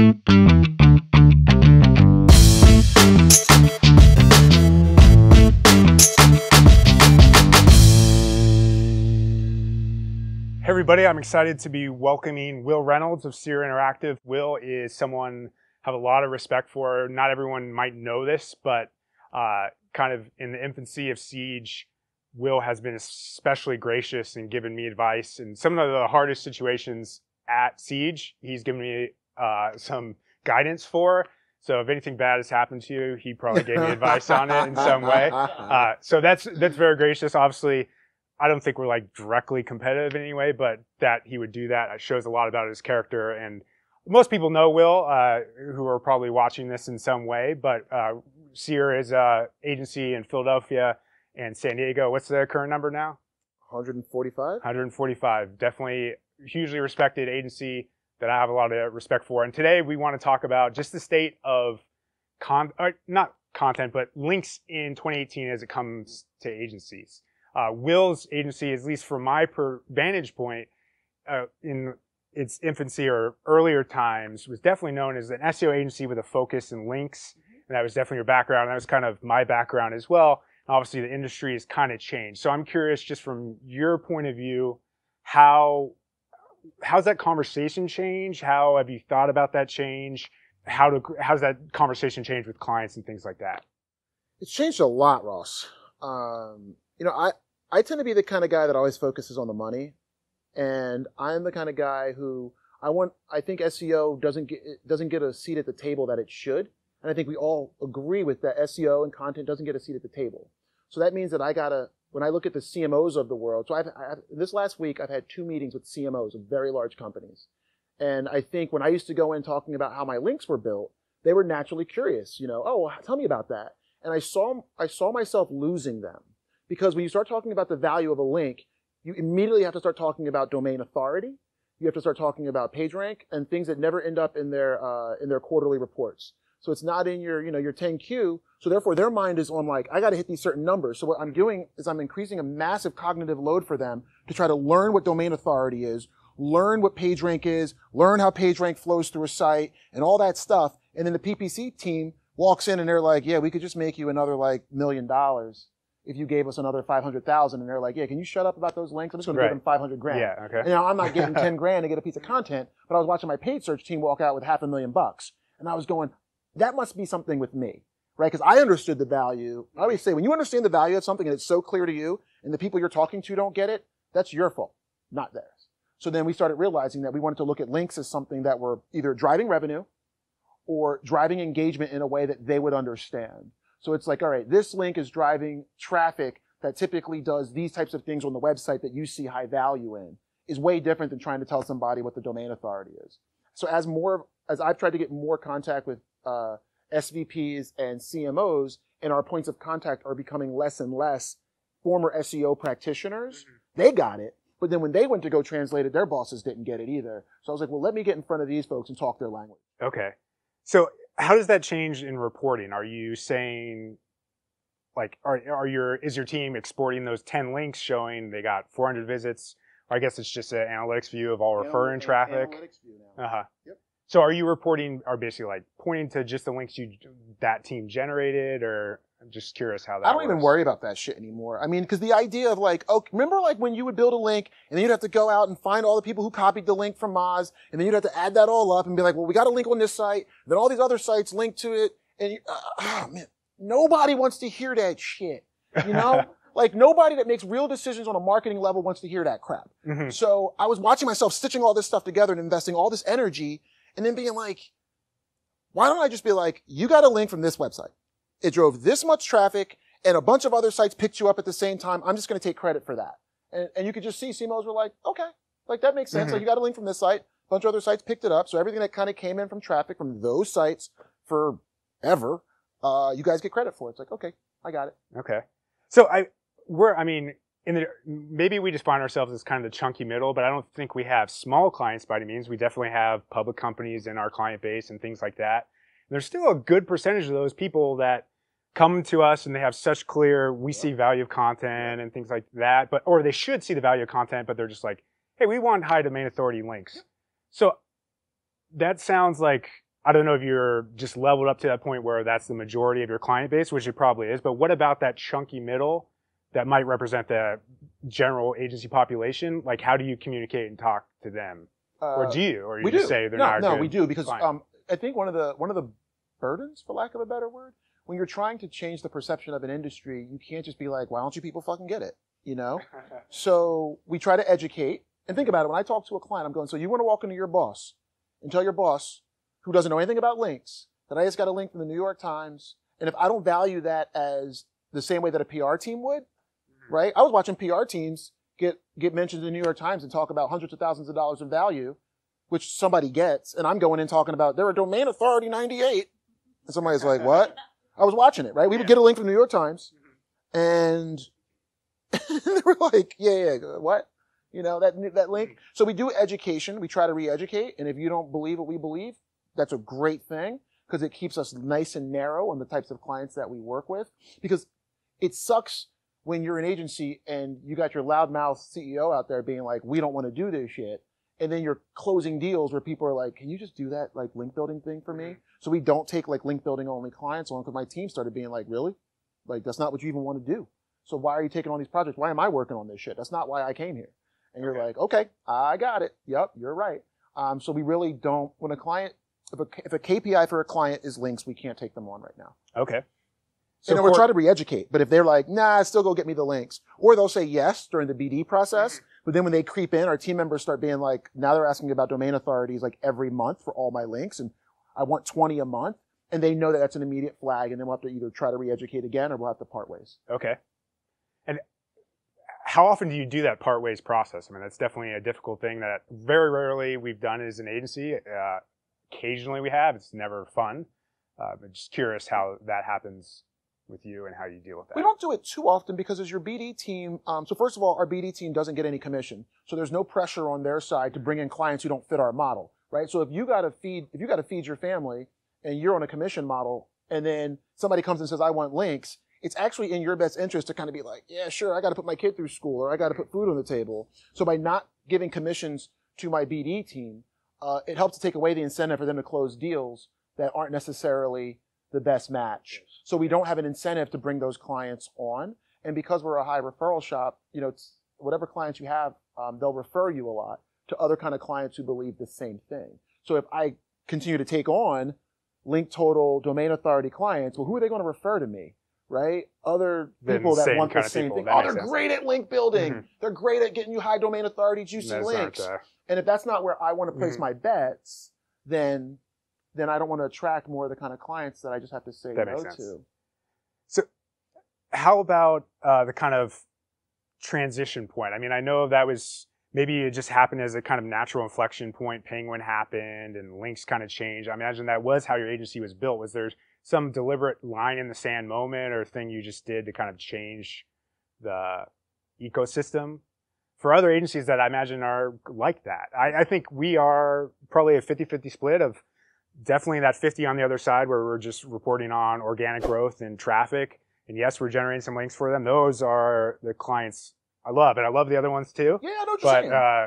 Hey everybody, I'm excited to be welcoming Wil Reynolds of Seer Interactive. Wil is someone I have a lot of respect for. Not everyone might know this, but uh, kind of in the infancy of Siege, Wil has been especially gracious and given me advice in some of the hardest situations at Siege. He's given me uh, some guidance for. So if anything bad has happened to you, he probably gave me advice on it in some way. Uh, so that's that's very gracious. Obviously, I don't think we're like directly competitive in any way, but that he would do that shows a lot about his character. And most people know Wil, uh, who are probably watching this in some way, but uh, Seer is a agency in Philadelphia and San Diego. What's the current number now? 145. 145. Definitely hugely respected agency that I have a lot of respect for. And today we want to talk about just the state of con, uh, not content, but links in 2018 as it comes to agencies uh, Wil's agency, at least from my per- vantage point, uh, in its infancy or earlier times, was definitely known as an SEO agency with a focus in links. Mm-hmm. And that was definitely your background. That was kind of my background as well. And obviously, the industry has kind of changed. So I'm curious, just from your point of view, how how's that conversation change? How have you thought about that change? How to how's that conversation change with clients and things like that? It's changed a lot, Ross. Um, you know, I, I tend to be the kind of guy that always focuses on the money. And I'm the kind of guy who I want, I think SEO doesn't get, doesn't get a seat at the table that it should. And I think we all agree with that SEO and content doesn't get a seat at the table. So that means that I gotta, when I look at the CMOs of the world, so I've, I've this last week I've had two meetings with CMOs of very large companies. And I think when I used to go in talking about how my links were built, they were naturally curious, you know, oh, tell me about that. And I saw, I saw myself losing them because when you start talking about the value of a link, you immediately have to start talking about domain authority. You have to start talking about PageRank and things that never end up in their uh, in their quarterly reports. So it's not in your you know your 10Q. So therefore, their mind is on like I got to hit these certain numbers. So what I'm doing is I'm increasing a massive cognitive load for them to try to learn what domain authority is, learn what PageRank is, learn how PageRank flows through a site, and all that stuff. And then the PPC team walks in and they're like, yeah, we could just make you another like million dollars if you gave us another 500,000 and they're like, yeah, can you shut up about those links? I'm just going right. to give them 500 grand. Yeah, okay. And, you know, I'm not getting 10 grand to get a piece of content, but I was watching my paid search team walk out with half a million bucks. And I was going, that must be something with me, right? Because I understood the value. I always say, when you understand the value of something and it's so clear to you and the people you're talking to don't get it, that's your fault, not theirs. So then we started realizing that we wanted to look at links as something that were either driving revenue or driving engagement in a way that they would understand. So it's like, all right, this link is driving traffic that typically does these types of things on the website that you see high value in is way different than trying to tell somebody what the domain authority is. So as more, as I've tried to get more contact with uh, SVPs and CMOs, and our points of contact are becoming less and less former SEO practitioners, mm-hmm. they got it. But then when they went to go translate it, their bosses didn't get it either. So I was like, well, let me get in front of these folks and talk their language. Okay. So how does that change in reporting? Are you saying like are are your is your team exporting those 10 links showing they got 400 visits or i guess it's just an analytics view of all referring traffic Analytics view now. uh-huh yep so are you reporting are basically like pointing to just the links you that team generated or i'm just curious how that i don't works. even worry about that shit anymore i mean because the idea of like oh remember like when you would build a link and then you'd have to go out and find all the people who copied the link from moz and then you'd have to add that all up and be like well we got a link on this site then all these other sites link to it and you, uh, oh man Nobody wants to hear that shit. You know? like nobody that makes real decisions on a marketing level wants to hear that crap. Mm-hmm. So I was watching myself stitching all this stuff together and investing all this energy and then being like, why don't I just be like, you got a link from this website. It drove this much traffic and a bunch of other sites picked you up at the same time. I'm just going to take credit for that. And, and you could just see CMOs were like, okay, like that makes sense. Mm-hmm. Like you got a link from this site. A bunch of other sites picked it up. So everything that kind of came in from traffic from those sites for ever uh, you guys get credit for it. It's like, okay, I got it. Okay. So I, we're, I mean, in the, maybe we just find ourselves as kind of the chunky middle, but I don't think we have small clients by any means. We definitely have public companies in our client base and things like that. And there's still a good percentage of those people that come to us and they have such clear, we see value of content and things like that, but, or they should see the value of content, but they're just like, hey, we want high domain authority links. So that sounds like I don't know if you're just leveled up to that point where that's the majority of your client base, which it probably is. But what about that chunky middle that might represent the general agency population? Like, how do you communicate and talk to them, or Uh, do you, or you just do. say they're no, not? no, good we do because um, I think one of the one of the burdens, for lack of a better word, when you're trying to change the perception of an industry, you can't just be like, "Why don't you people fucking get it?" You know. So we try to educate and think about it. When I talk to a client, I'm going, "So you want to walk into your boss and tell your boss, who doesn't know anything about links, that I just got a link from the New York Times, and if I don't value that as the same way that a PR team would, right? I was watching PR teams get get mentioned in the New York Times and talk about hundreds of thousands of dollars in value, which somebody gets, and I'm going in talking about they're a domain authority 98, and somebody's like, "What?" I was watching it, right? We would get a link from the New York Times, mm-hmm. and they were like, "Yeah, yeah, what?" You know that that link. Mm-hmm. So we do education. We try to re-educate, and if you don't believe what we believe, that's a great thing because it keeps us nice and narrow on the types of clients that we work with. Because it sucks when you're an agency and you got your loudmouth CEO out there being like, "We don't want to do this shit," and then you're closing deals where people are like, "Can you just do that like link building thing for me?" So we don't take like link building only clients on because my team started being like, "Really? Like that's not what you even want to do. So why are you taking on these projects? Why am I working on this shit? That's not why I came here." And you're Okay. like, "Okay, I got it. Yep, you're right." Um, so we really don't when a client if a, if a KPI for a client is links, we can't take them on right now. okay. So we're trying to re-educate. But if they're like, nah, still go get me the links, or they'll say yes during the BD process. Mm-hmm. But then when they creep in, our team members start being like, now they're asking about domain authorities like every month for all my links, and I want 20 a month. And they know that that's an immediate flag, and then we'll have to either try to re-educate again or we'll have to part ways. Okay. And how often do you do that part ways process? I mean, that's definitely a difficult thing that very rarely we've done as an agency. Uh, occasionally we have. It's never fun. Uh, but just curious how that happens with you and how you deal with that. We don't do it too often because as your BD team, um, so first of all, our BD team doesn't get any commission, so there's no pressure on their side to bring in clients who don't fit our model, right? So if you got to feed, if you got to feed your family, and you're on a commission model, and then somebody comes and says, "I want links," it's actually in your best interest to kind of be like, "Yeah, sure, I got to put my kid through school, or I got to put food on the table." So by not giving commissions to my BD team, uh, it helps to take away the incentive for them to close deals that aren't necessarily the best match. So we don't have an incentive to bring those clients on. And because we're a high referral shop, you know, it's, whatever clients you have, um, they'll refer you a lot to other kind of clients who believe the same thing. So if I continue to take on link total domain authority clients, well, who are they going to refer to me? Right? Other people that want the same thing. Oh, they're sense. great at link building. Mhm. They're great at getting you high domain authority, juicy Those links. And if that's not where I want to place Mhm. my bets, then then I don't want to attract more of the kind of clients that I just have to say That no to. how about uh, the kind of transition point? I mean, I know that was maybe it just happened as a kind of natural inflection point. Penguin happened and links kind of changed. I imagine that was how your agency was built. Was there some deliberate line in the sand moment or thing you just did to kind of change the ecosystem? For other agencies that I imagine are like that, I, I think we are probably a 50-50 split of definitely that 50 on the other side where we're just reporting on organic growth and traffic. And yes, we're generating some links for them. Those are the clients I love, and I love the other ones too. Yeah, I know what But uh,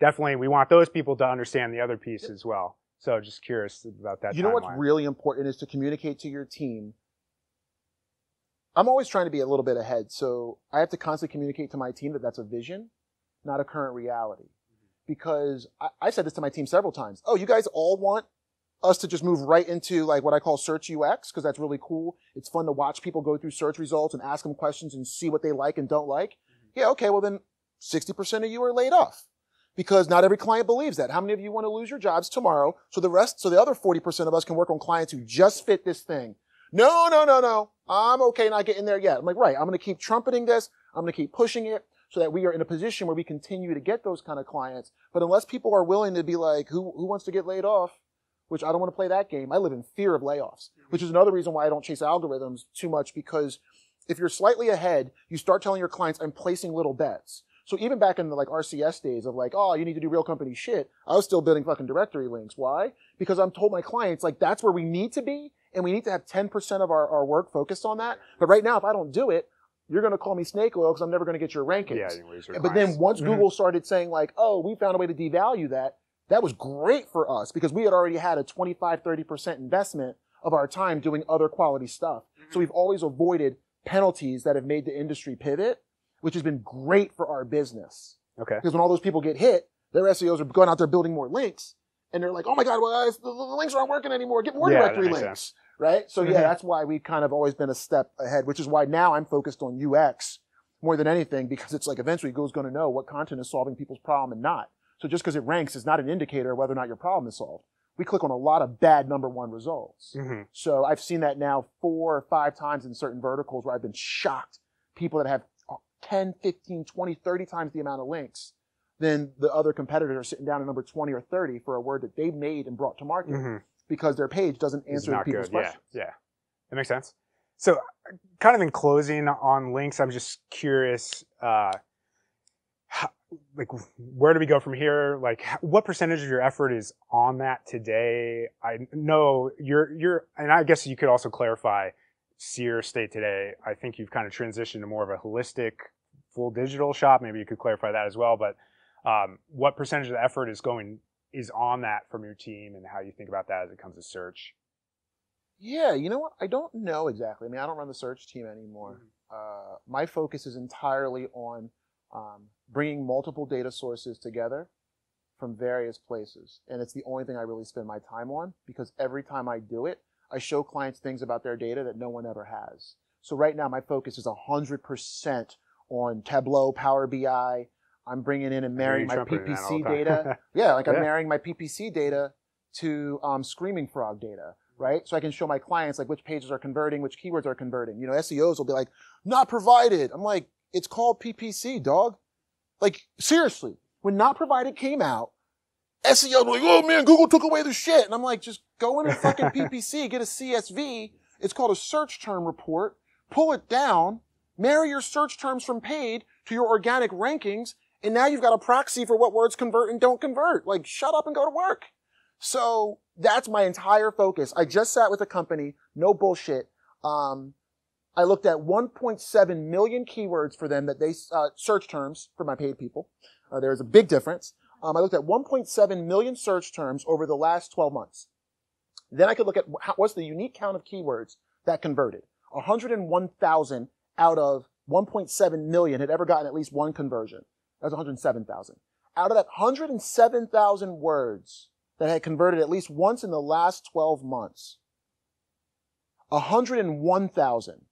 definitely, we want those people to understand the other piece as well. So, just curious about that. you know what's really important is to communicate to your team. I'm always trying to be a little bit ahead, so I have to constantly communicate to my team that that's a vision, not a current reality. Because I, I said this to my team several times. Oh, you guys all want us to just move right into like what I call search UX because that's really cool. It's fun to watch people go through search results and ask them questions and see what they like and don't like. Mm-hmm. Yeah, okay, well then 60% of you are laid off because not every client believes that. How many of you want to lose your jobs tomorrow so the rest, so the other 40% of us can work on clients who just fit this thing? No, no, no, no. I'm okay not getting there yet. I'm like, right. I'm going to keep trumpeting this. I'm going to keep pushing it so that we are in a position where we continue to get those kind of clients. But unless people are willing to be like, who, who wants to get laid off? Which I don't want to play that game. I live in fear of layoffs, which is another reason why I don't chase algorithms too much because if you're slightly ahead, you start telling your clients, I'm placing little bets. So even back in the like RCS days of like, oh, you need to do real company shit, I was still building fucking directory links. Why? Because I'm told my clients like that's where we need to be, and we need to have 10% of our, our work focused on that. But right now, if I don't do it, you're going to call me snake oil because I'm never going to get your rankings. Yeah, you lose your but then clients. once Mhm. Google started saying like, oh, we found a way to devalue that, that was great for us because we had already had a 25, 30% investment of our time doing other quality stuff. Mm-hmm. So we've always avoided penalties that have made the industry pivot, which has been great for our business. Okay. Because when all those people get hit, their SEOs are going out there building more links and they're like, oh my God, well, the, the, links aren't working anymore. Get more yeah, directory links. Sense. Right. So mm-hmm. yeah, that's why we've kind of always been a step ahead, which is why now I'm focused on UX more than anything because it's like eventually Google's going to know what content is solving people's problem and not. So just because it ranks is not an indicator of whether or not your problem is solved. We click on a lot of bad number one results. Mm-hmm. So I've seen that now four or five times in certain verticals where I've been shocked. People that have 10, 15, 20, 30 times the amount of links than the other competitors are sitting down at number 20 or 30 for a word that they've made and brought to market mm-hmm. because their page doesn't answer people's good. questions. Yeah, yeah. That makes sense. So kind of in closing on links, I'm just curious, uh, how, like where do we go from here? Like what percentage of your effort is on that today? I know you're, you're, and I guess you could also clarify Seer state today. I think you've kind of transitioned to more of a holistic full digital shop. Maybe you could clarify that as well, but um, what percentage of the effort is going is on that from your team and how you think about that as it comes to search? Yeah, you know what? I don't know exactly. I mean, I don't run the search team anymore. Mm-hmm. Uh, my focus is entirely on um, bringing multiple data sources together from various places. And it's the only thing I really spend my time on because every time I do it, I show clients things about their data that no one ever has. So right now, my focus is 100% on Tableau, Power BI. I'm bringing in and marrying my PPC data. yeah, like I'm marrying my PPC data to um, Screaming Frog data right? So I can show my clients like which pages are converting, which keywords are converting. You know, SEOs will be like, not provided. I'm like, it's called PPC, dog. Like, seriously, when not provided came out, SEO was like, oh man, Google took away the shit. And I'm like, just go into fucking PPC, get a CSV. It's called a search term report. Pull it down, marry your search terms from paid to your organic rankings. And now you've got a proxy for what words convert and don't convert. Like, shut up and go to work. So that's my entire focus. I just sat with a company, no bullshit. Um, I looked at 1.7 million keywords for them that they uh, search terms for my paid people. Uh, there's a big difference. Um, I looked at 1.7 million search terms over the last 12 months. Then I could look at how, what's the unique count of keywords that converted. 101,000 out of 1.7 million had ever gotten at least one conversion. That's 107,000. Out of that 107,000 words, that had converted at least once in the last 12 months. 101,000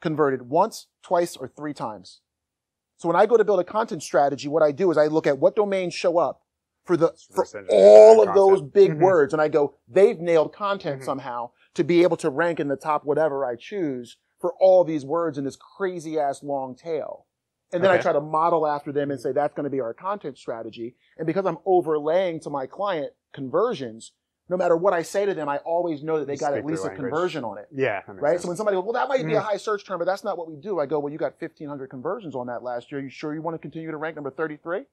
converted once, twice, or three times. So when I go to build a content strategy, what I do is I look at what domains show up for the for all of those big mm-hmm. words, and I go, they've nailed content mm-hmm. somehow to be able to rank in the top whatever I choose for all these words in this crazy ass long tail. And then okay. I try to model after them and say that's going to be our content strategy. And because I'm overlaying to my client conversions, no matter what I say to them, I always know that they got at least a conversion on it. Yeah. Right. Sense. So when somebody goes, well, that might be mm. a high search term, but that's not what we do. I go, well, you got 1500 conversions on that last year. Are you sure you want to continue to rank number 33?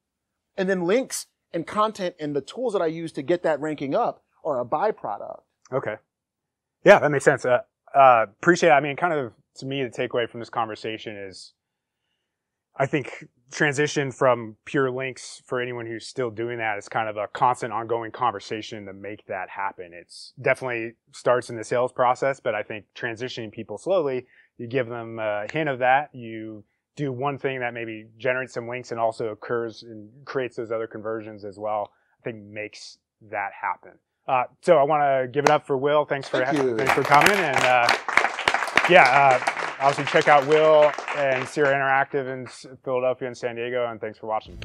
And then links and content and the tools that I use to get that ranking up are a byproduct. Okay. Yeah, that makes sense. Uh, uh, appreciate it. I mean, kind of to me, the takeaway from this conversation is I think transition from pure links for anyone who's still doing that is kind of a constant ongoing conversation to make that happen. It's definitely starts in the sales process, but I think transitioning people slowly, you give them a hint of that. You do one thing that maybe generates some links and also occurs and creates those other conversions as well. I think makes that happen. Uh, so I want to give it up for Wil. Thanks for Thank thanks for coming and uh, yeah. Uh, Obviously, check out Wil and Seer Interactive in Philadelphia and San Diego, and thanks for watching.